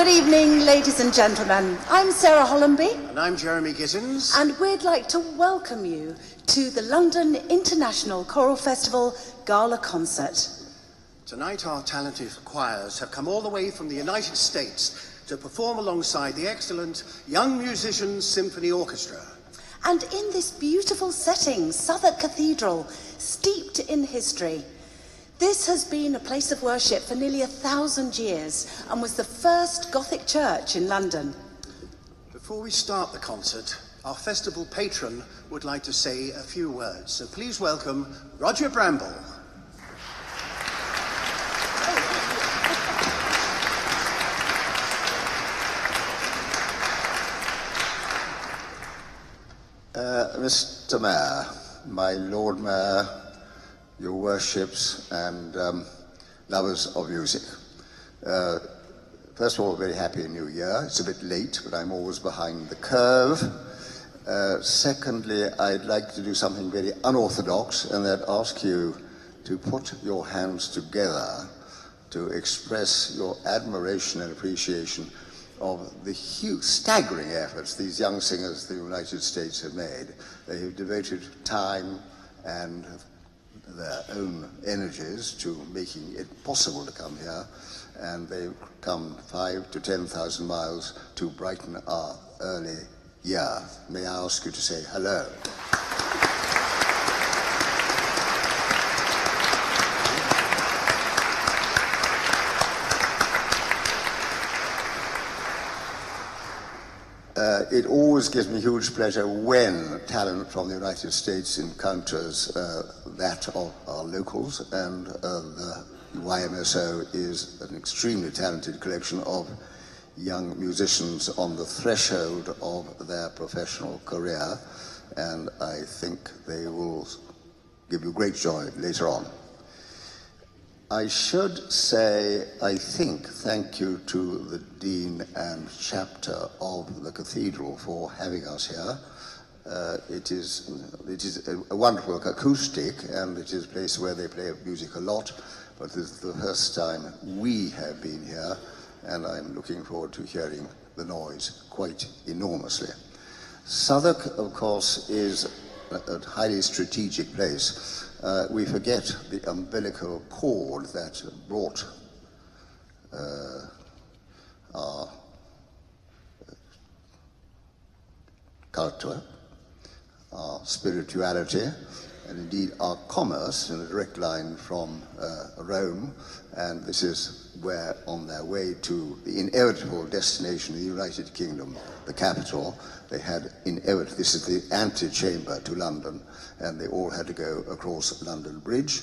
Good evening, ladies and gentlemen. I'm Sara Hollamby, And I'm Jeremy Gittins. and we'd like to welcome you to the London International Choral Festival Gala Concert. Tonight, our talented choirs have come all the way from the United States to perform alongside the excellent Young Musicians Symphony Orchestra. And in this beautiful setting, Southwark Cathedral, steeped in history, this has been a place of worship for nearly a thousand years and was the first Gothic church in London. Before we start the concert, our festival patron would like to say a few words. So please welcome Roger Bramble. Uh, Mr. Mayor, my Lord Mayor, your worships and um, lovers of music. Uh, first of all, very happy New Year. It's a bit late, but I'm always behind the curve. Uh, secondly, I'd like to do something very unorthodox and that ask you to put your hands together to express your admiration and appreciation of the huge, staggering efforts these young singers the United States have made. They have devoted time and their own energies to making it possible to come here, and they've come five to ten thousand miles to brighten our early year. May I ask you to say hello? Uh, it always gives me huge pleasure when talent from the United States encounters uh, that of our locals, and uh, the YMSO is an extremely talented collection of young musicians on the threshold of their professional career, and I think they will give you great joy later on. I should say, I think, thank you to the Dean and chapter of the Cathedral for having us here. Uh, it is, it is a, wonderful acoustic, and it is a place where they play music a lot, but this is the first time we have been here, and I'm looking forward to hearing the noise quite enormously. Southwark, of course, is a, a highly strategic place. Uh, we forget the umbilical cord that brought uh, our culture, our spirituality, and indeed our commerce in a direct line from uh, Rome. And this is where, on their way to the inevitable destination of the United Kingdom, the capital, they had inevitable, this is the antechamber to London, and they all had to go across London Bridge.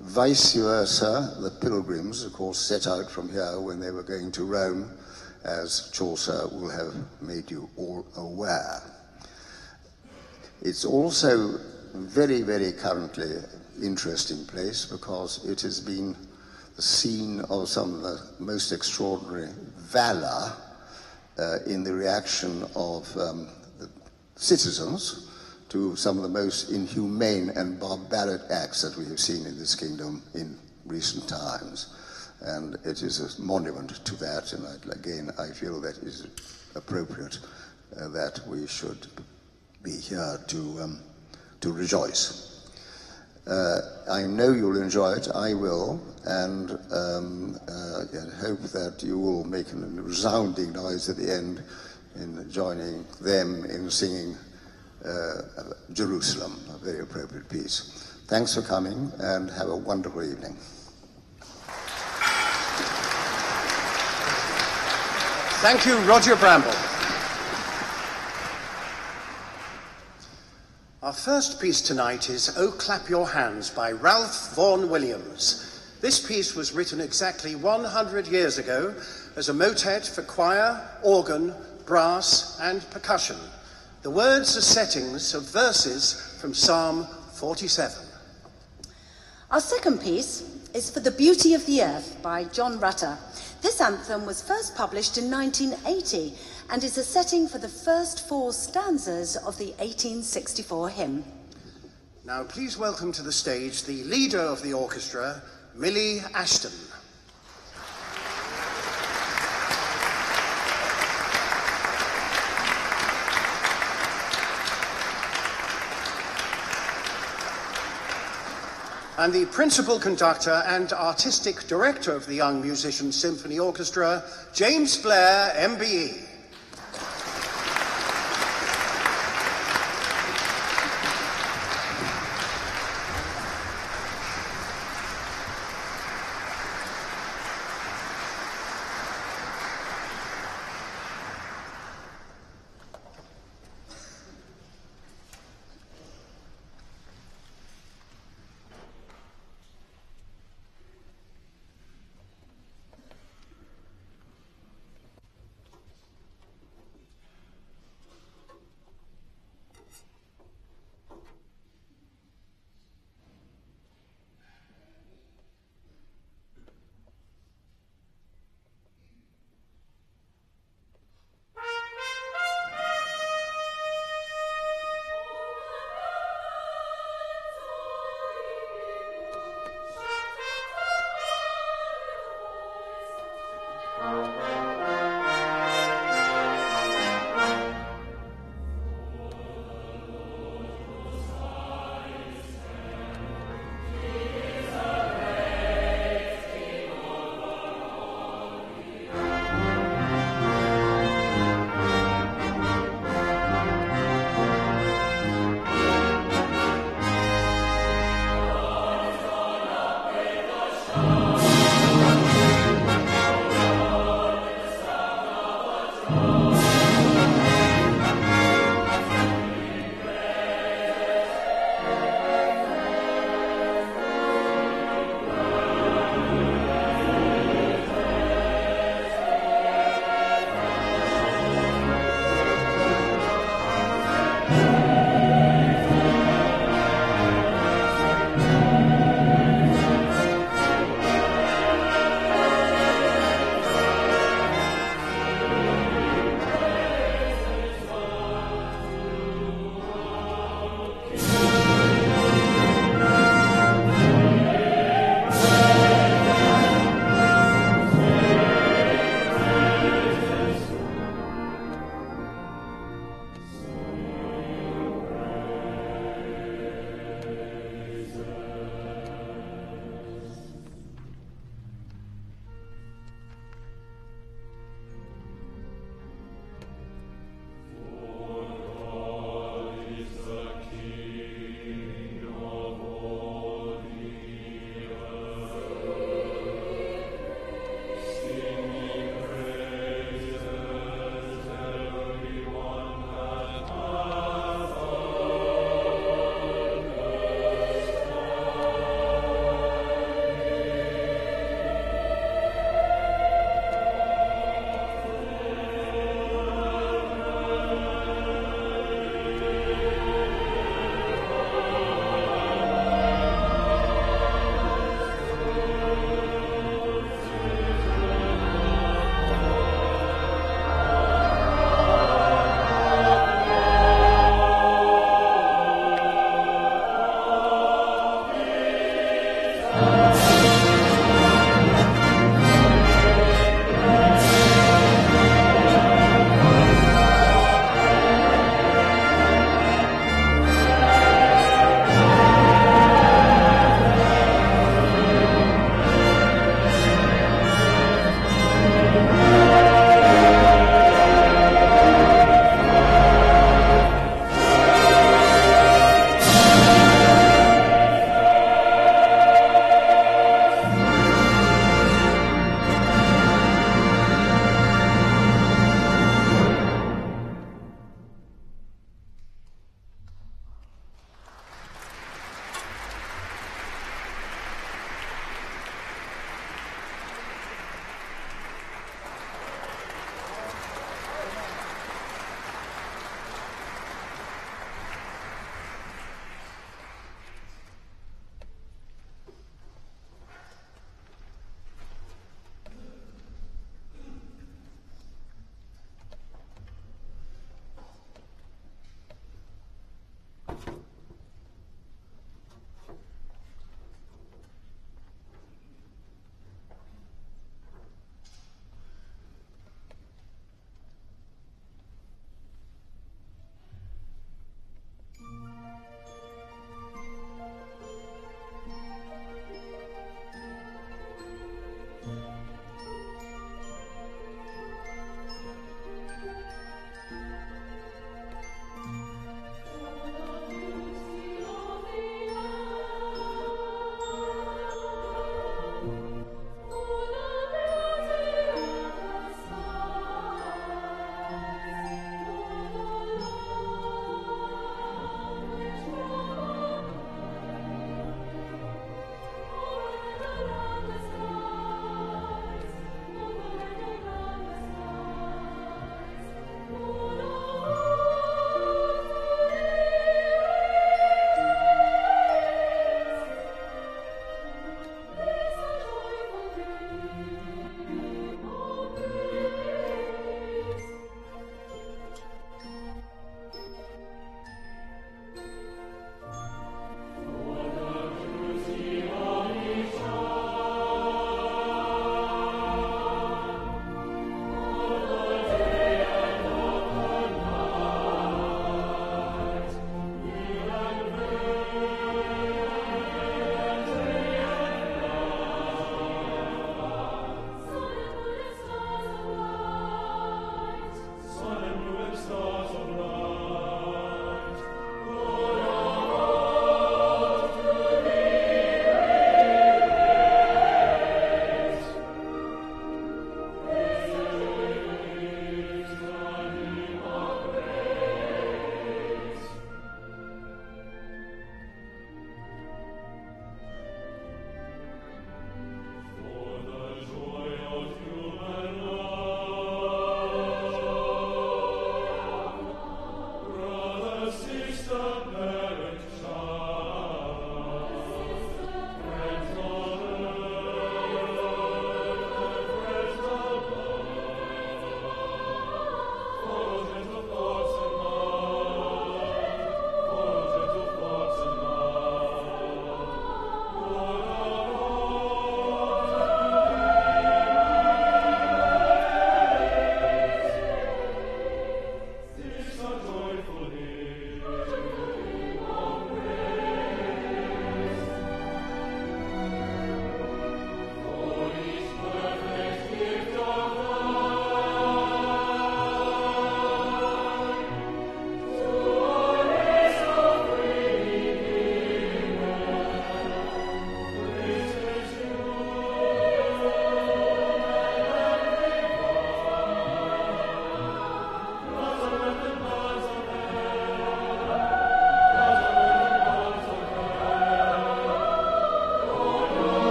Vice versa, the pilgrims, of course, set out from here when they were going to Rome, as Chaucer will have made you all aware. It's also very, very currently interesting place because it has been the scene of some of the most extraordinary valor uh, in the reaction of um, the citizens to some of the most inhumane and barbaric acts that we have seen in this kingdom in recent times. And it is a monument to that, and I, again, I feel that it is appropriate uh, that we should be here to, um, to rejoice. Uh, I know you'll enjoy it, I will, and um, uh, hope that you will make a resounding noise at the end in joining them in singing Uh, Jerusalem, a very appropriate piece. Thanks for coming and have a wonderful evening. Thank you, Roger Bramble. Our first piece tonight is Oh Clap Your Hands by Ralph Vaughan Williams. This piece was written exactly 100 years ago as a motet for choir, organ, brass, and percussion. The words are settings of verses from Psalm 47. Our second piece is For the Beauty of the Earth by John Rutter. This anthem was first published in 1980 and is a setting for the first four stanzas of the 1864 hymn. Now, please welcome to the stage the leader of the orchestra, Millie Ashton. And the principal conductor and artistic director of the Young Musicians Symphony Orchestra, James Blair, MBE.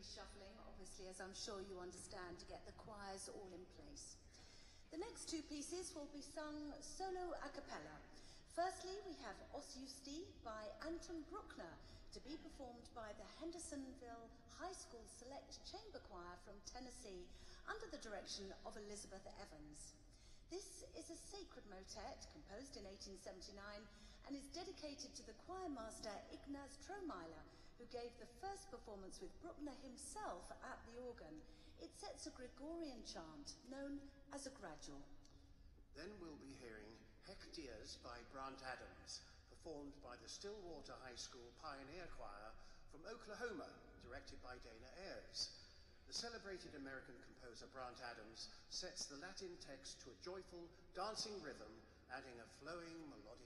Reshuffling, obviously, as I'm sure you understand, to get the choirs all in place. The next two pieces will be sung solo a cappella. Firstly, we have Os Justi by Anton Bruckner to be performed by the Hendersonville High School Select Chamber Choir from Tennessee under the direction of Elizabeth Evans. This is a sacred motet composed in 1879 and is dedicated to the choir master Ignaz Traumihler, who gave the first performance with Bruckner himself at the organ. It sets a Gregorian chant known as a gradual. Then we'll be hearing Haec Dies by Brant Adams, performed by the Stillwater High School Pioneer Choir from Oklahoma, directed by Dana Ayers. The celebrated American composer Brant Adams sets the Latin text to a joyful, dancing rhythm, adding a flowing melodic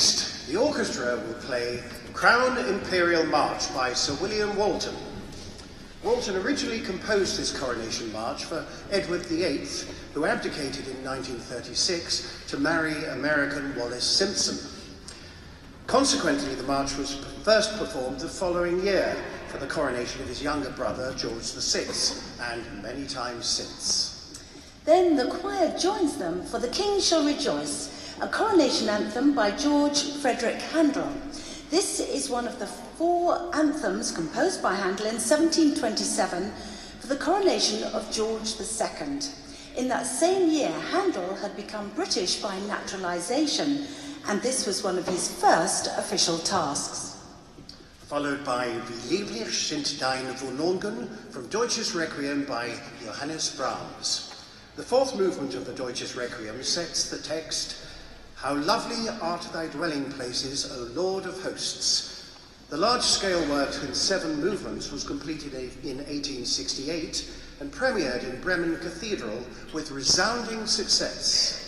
Next, the orchestra will play Crown Imperial March by Sir William Walton. Walton originally composed this coronation march for Edward VIII, who abdicated in 1936 to marry American Wallis Simpson. Consequently, the march was first performed the following year for the coronation of his younger brother, George VI, and many times since. Then the choir joins them for The King Shall Rejoice, a coronation anthem by George Frederick Handel. This is one of the four anthems composed by Handel in 1727 for the coronation of George II. In that same year, Handel had become British by naturalisation and this was one of his first official tasks. Followed by Wie lieblich sind deine Wohnungen from Deutsches Requiem by Johannes Brahms. The fourth movement of the Deutsches Requiem sets the text, How lovely art thy dwelling places, O Lord of hosts. The large-scale work in seven movements was completed in 1868 and premiered in Bremen Cathedral with resounding success.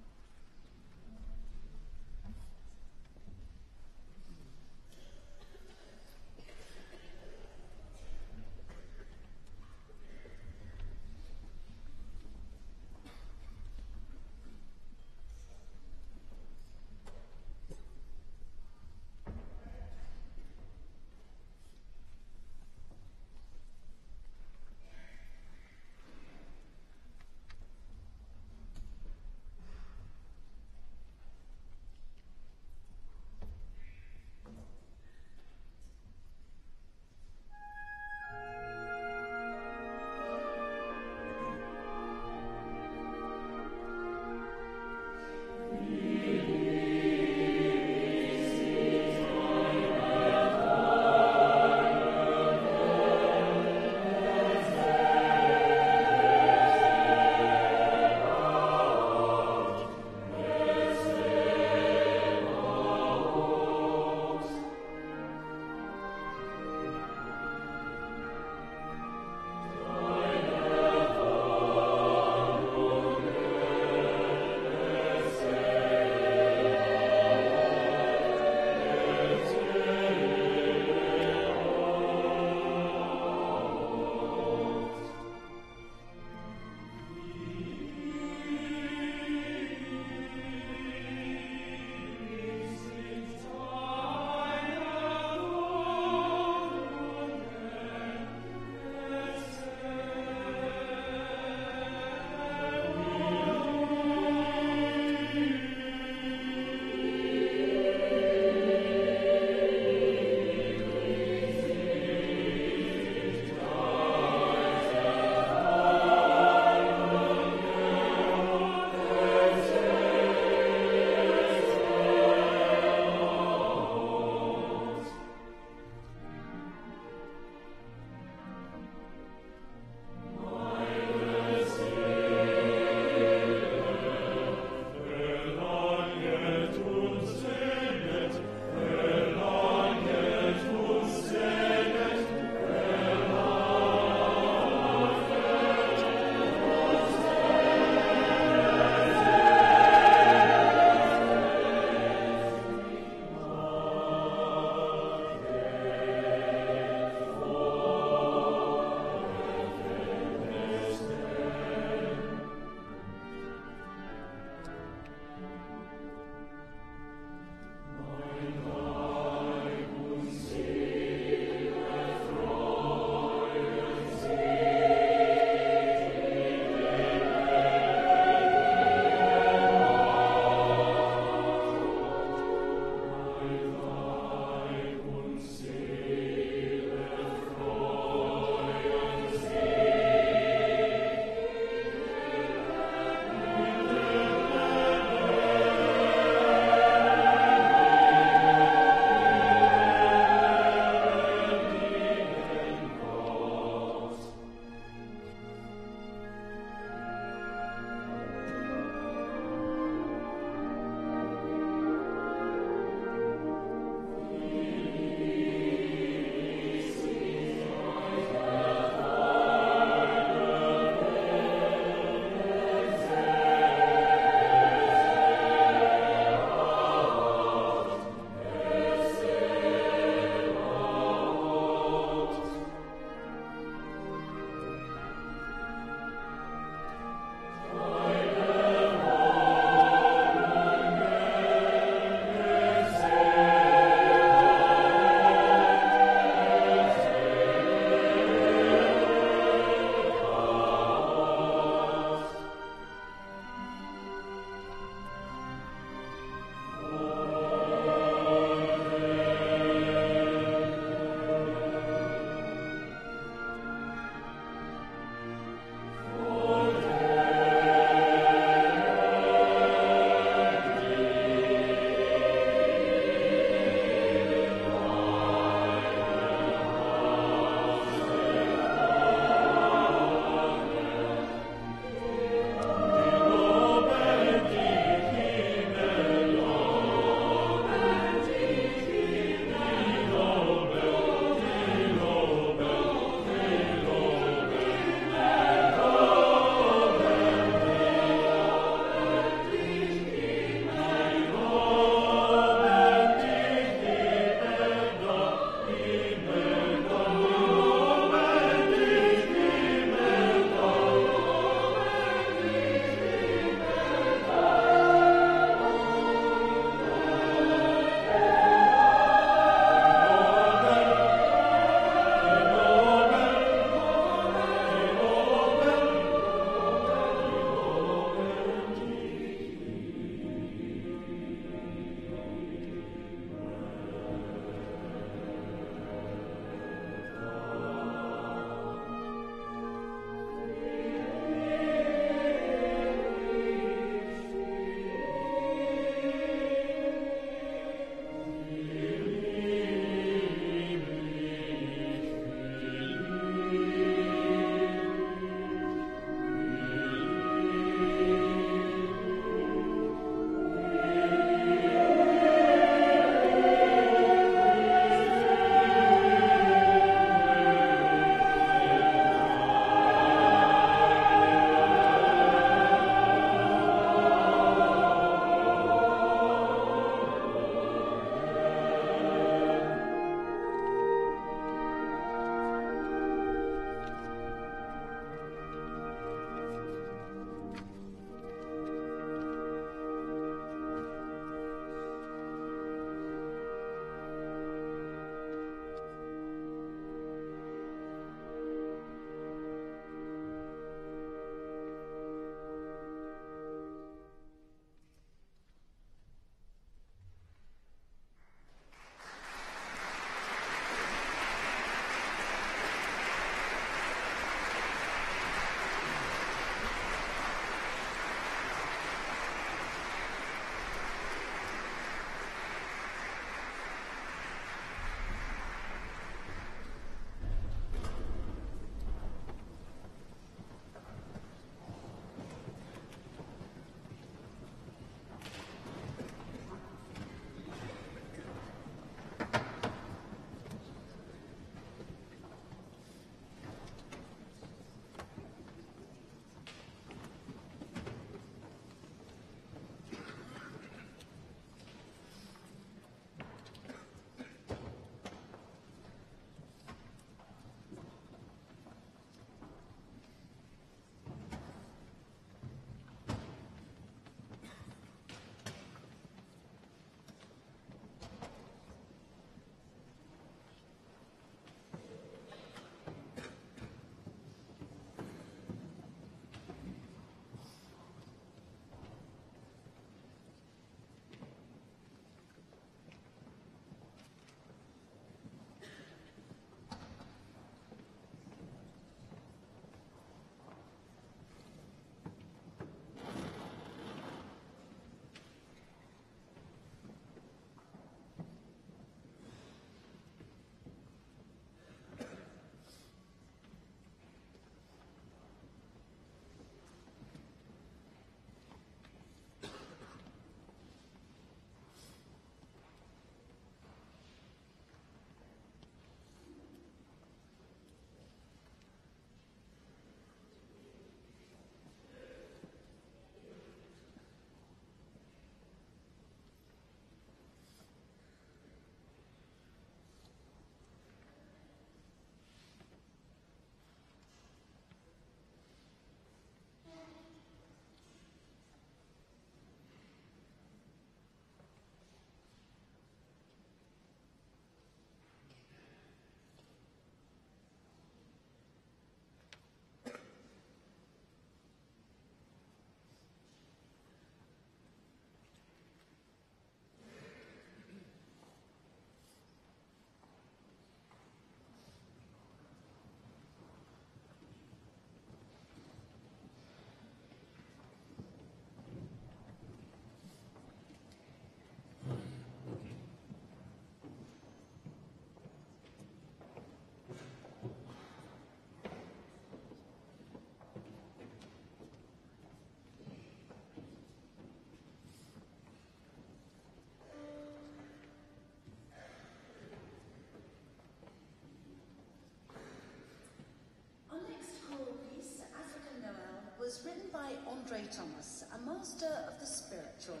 Was written by Andre Thomas, a master of the spiritual.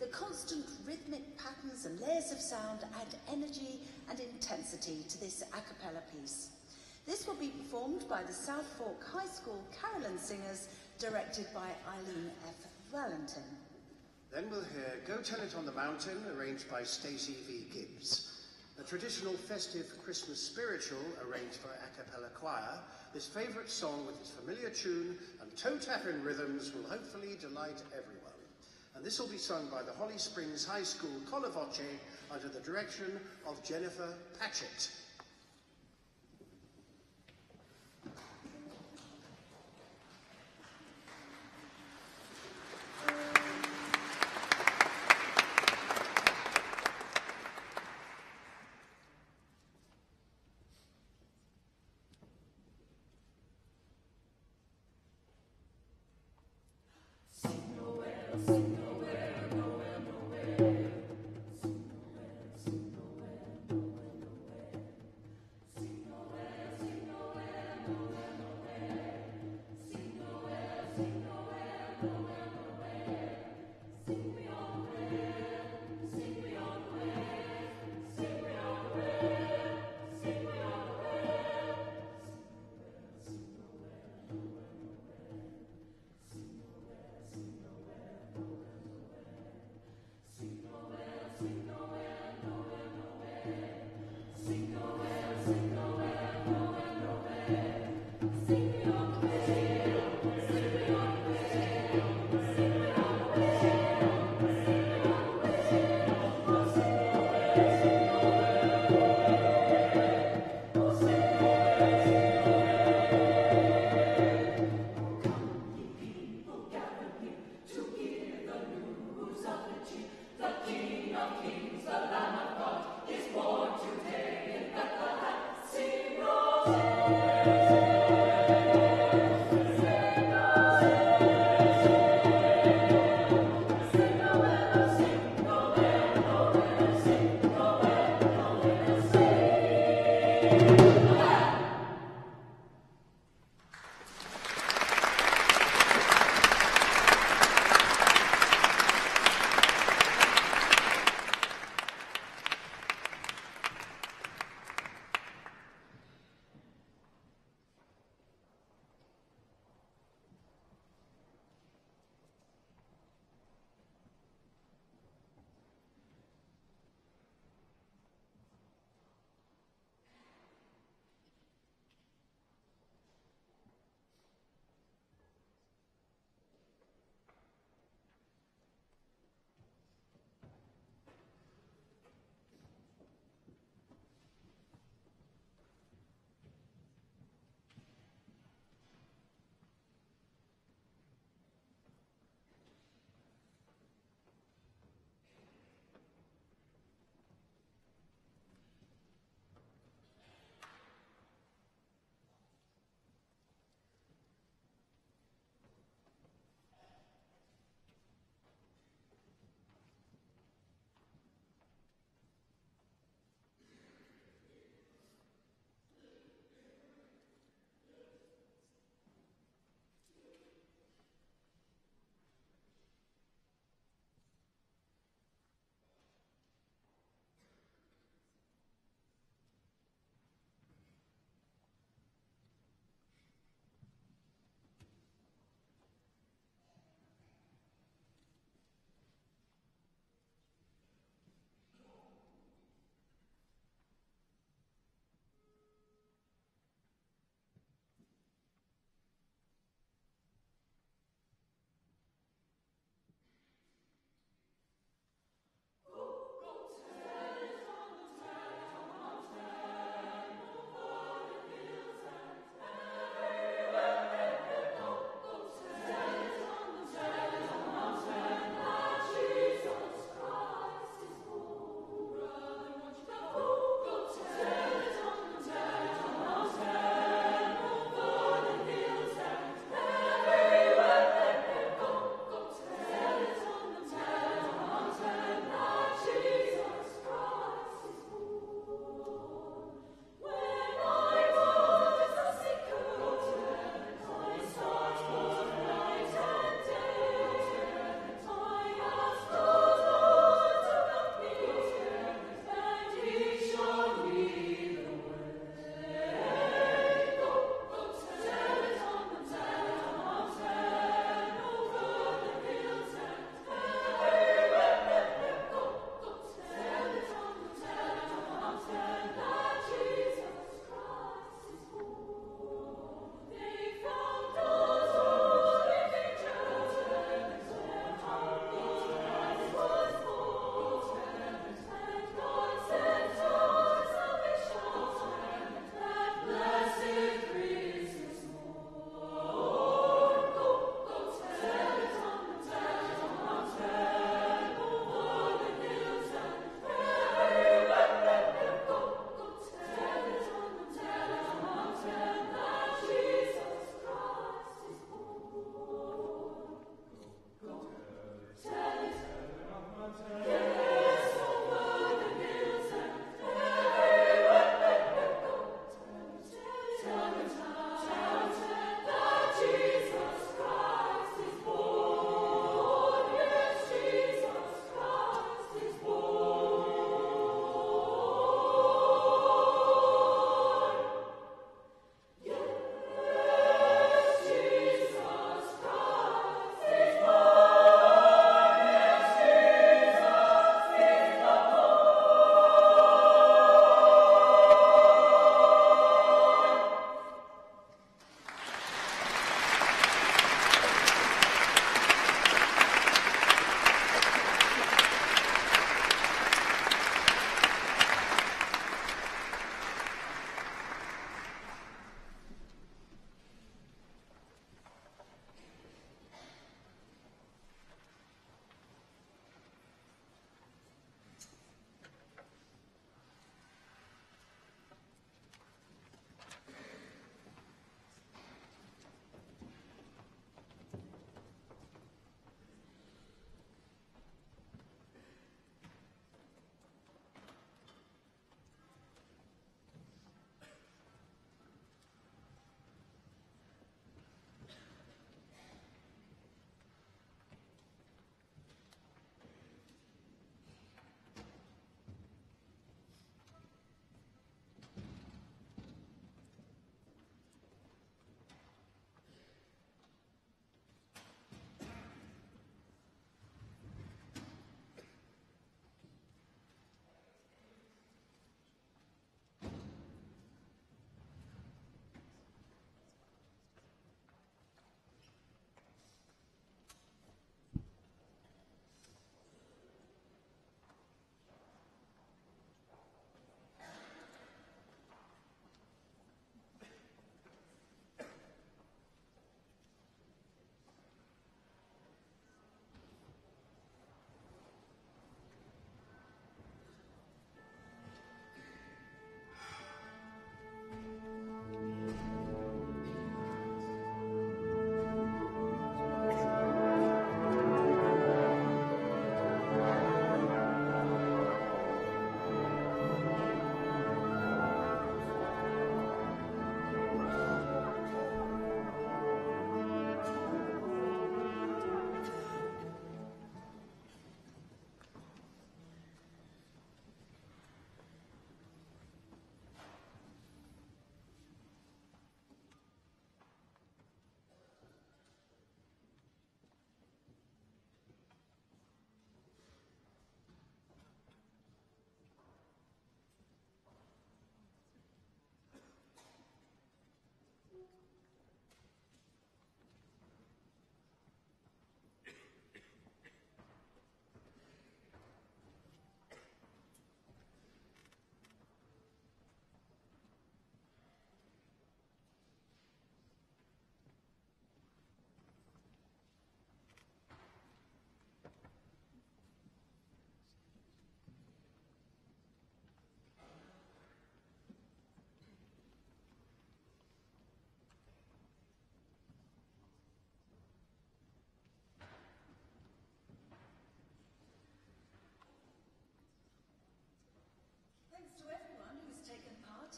The constant rhythmic patterns and layers of sound add energy and intensity to this a cappella piece. This will be performed by the South Fork High School Carillion Singers, directed by Eileen F. Walentin. Then we'll hear Go Tell It on the Mountain, arranged by Stacey V. Gibbs. A traditional festive Christmas spiritual arranged by a cappella choir, this favourite song with its familiar tune and toe-tapping rhythms will hopefully delight everyone. And this will be sung by the Holly Springs High School Colla Voce under the direction of Jenifer Patchett.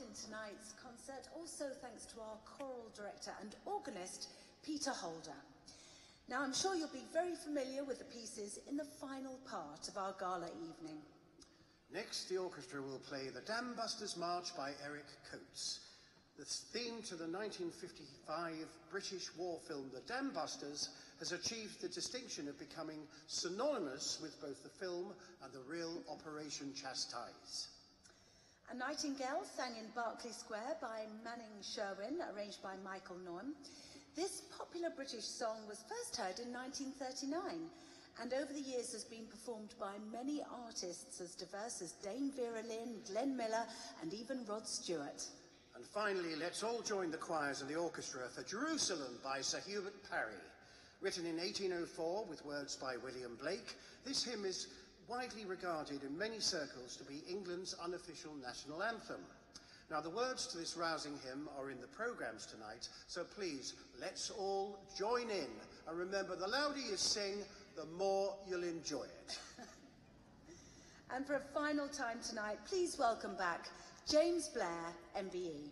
In tonight's concert, also thanks to our choral director and organist, Peter Holder. Now, I'm sure you'll be very familiar with the pieces in the final part of our gala evening. Next, the orchestra will play the Dam Busters March by Eric Coates. The theme to the 1955 British war film The Dam Busters has achieved the distinction of becoming synonymous with both the film and the real Operation Chastise. A Nightingale sang in Berkeley Square by Manning Sherwin, arranged by Michael Noem. This popular British song was first heard in 1939 and over the years has been performed by many artists as diverse as Dame Vera Lynn, Glenn Miller, and even Rod Stewart. And finally, let's all join the choirs and the orchestra for Jerusalem by Sir Hubert Parry. Written in 1804 with words by William Blake, this hymn is widely regarded in many circles to be England's unofficial national anthem. Now, the words to this rousing hymn are in the programmes tonight, so please, let's all join in. And remember, the louder you sing, the more you'll enjoy it. and for a final time tonight, please welcome back James Blair, MBE.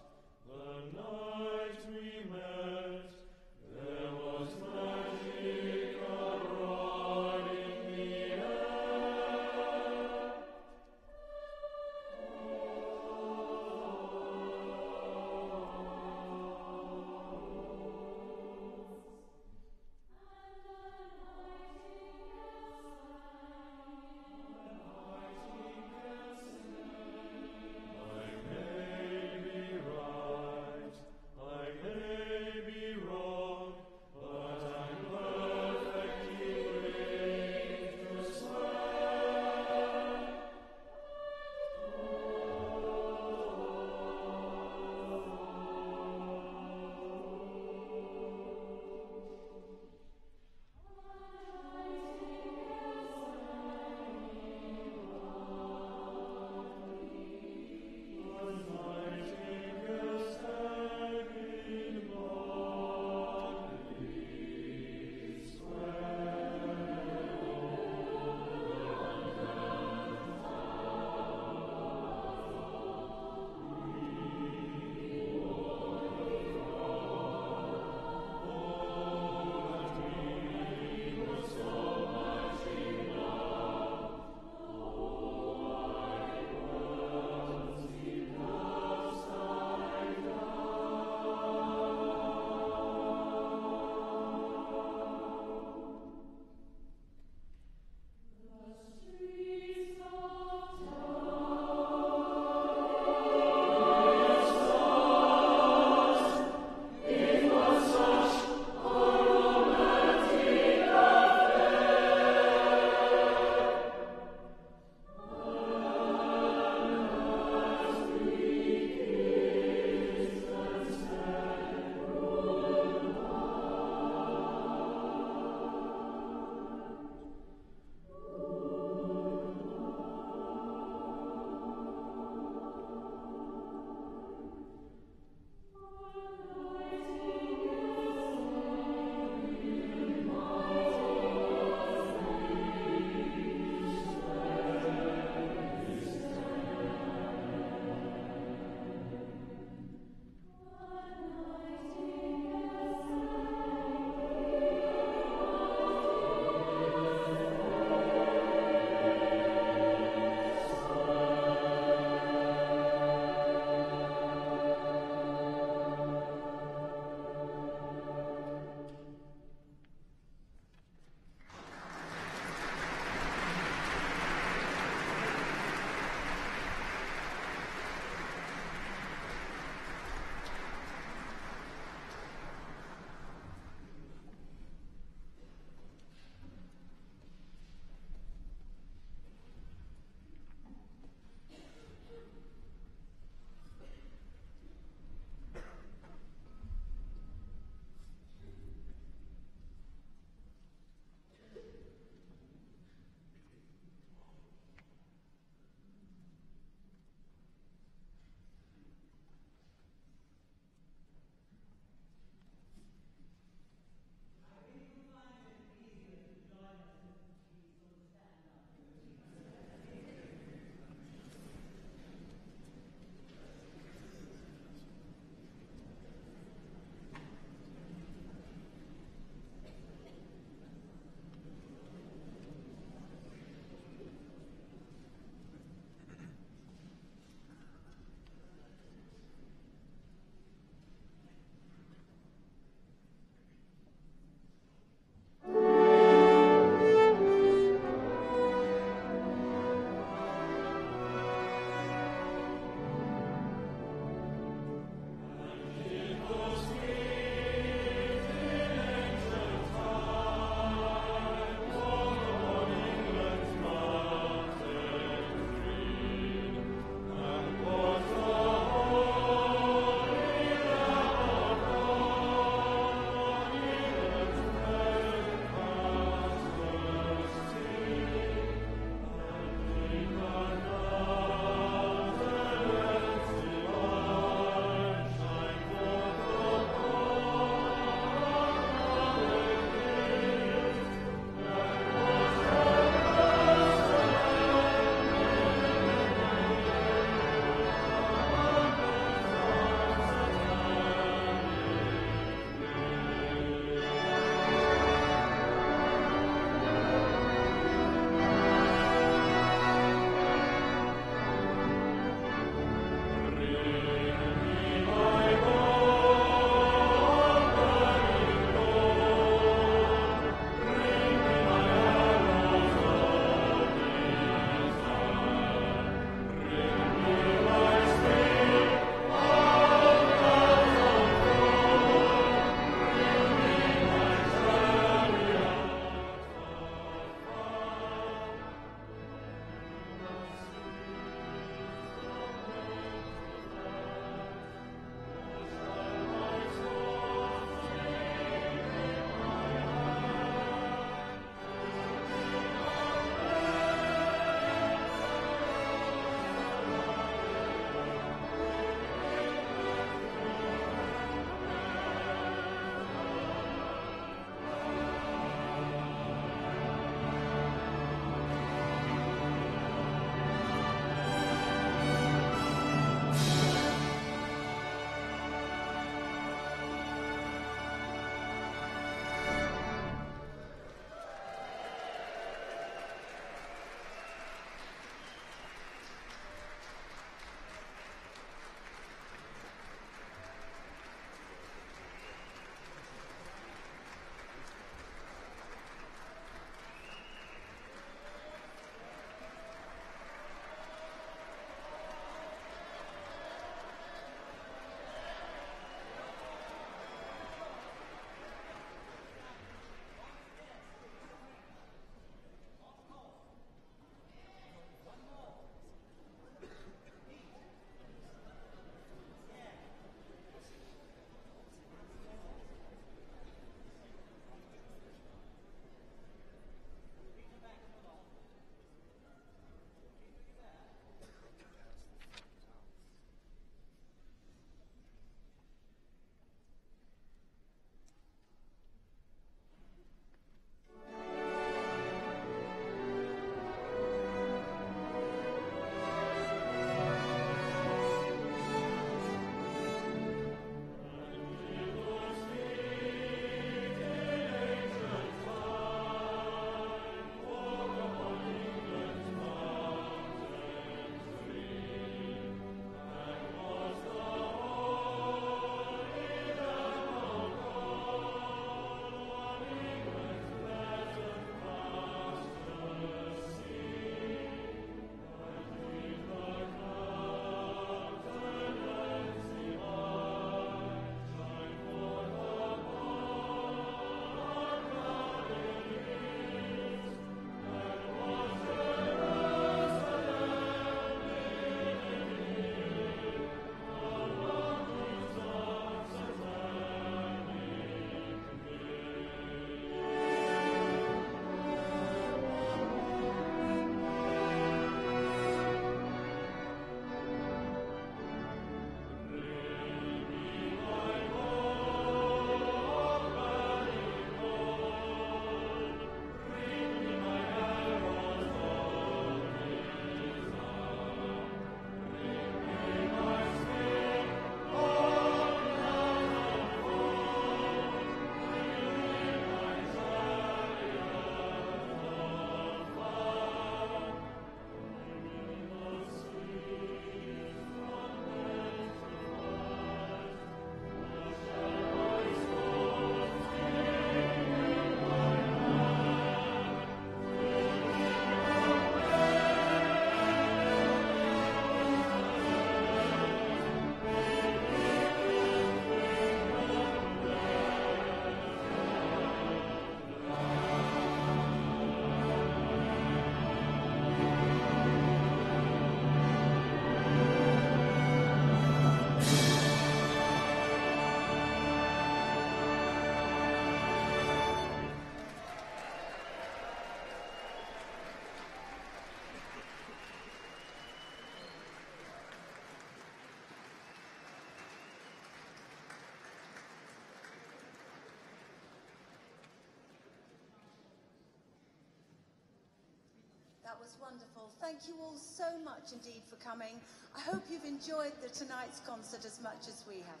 Was wonderful. Thank you all so much indeed for coming. I hope you've enjoyed the tonight's concert as much as we have.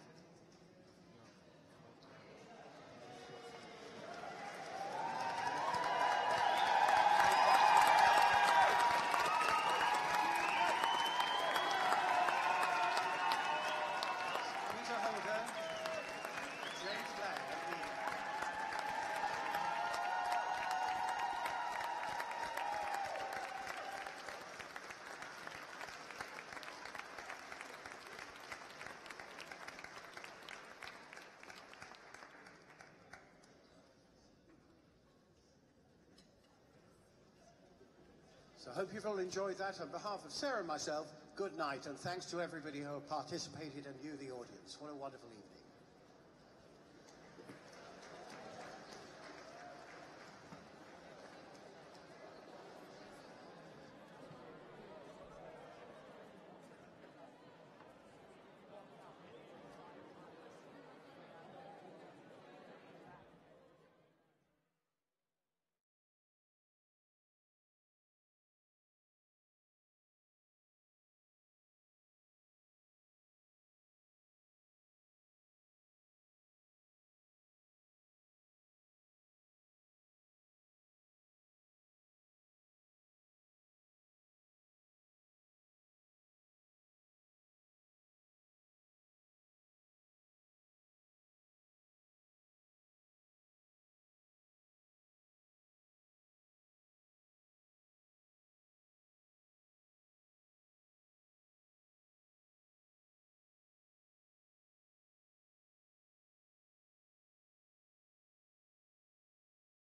Peter Holder, James Blair, So I hope you've all enjoyed that. On behalf of Sara and myself, good night, and thanks to everybody who participated and you, the audience. What a wonderful evening.